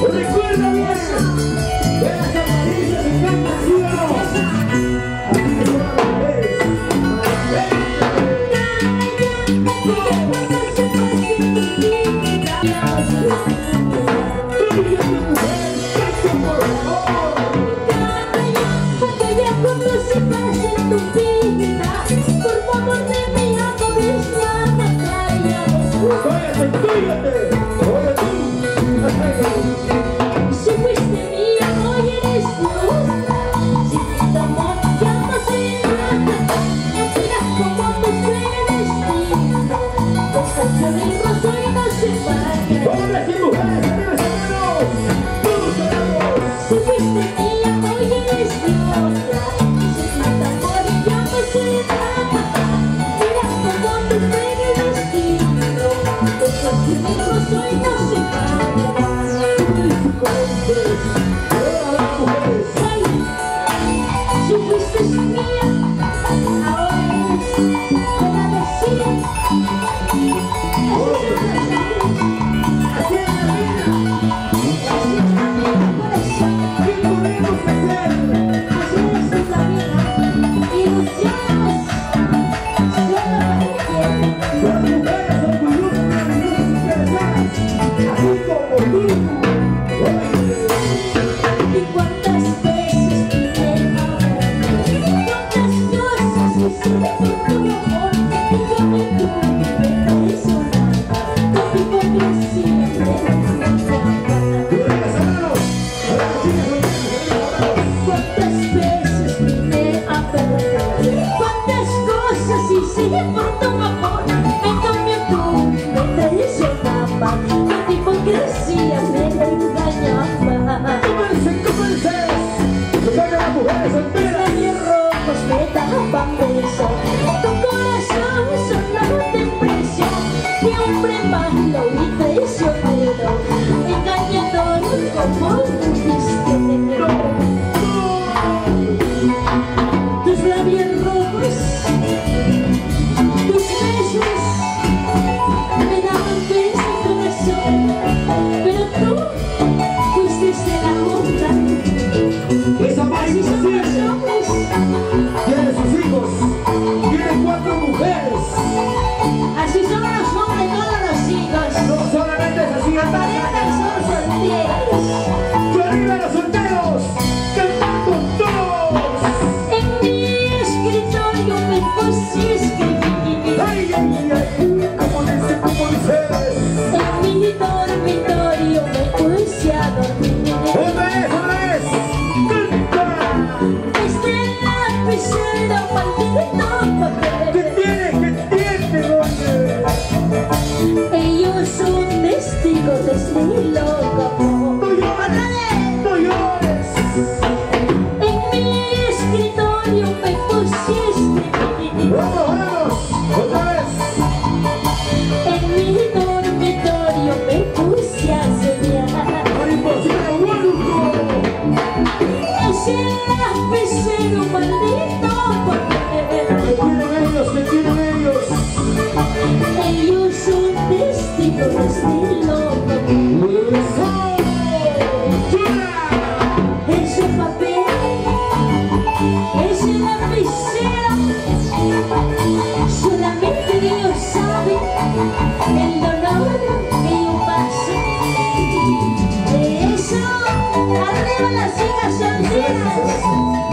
Así es quieras, ellos, te quieren ellos. Ellos son testigos de las chicas solteras.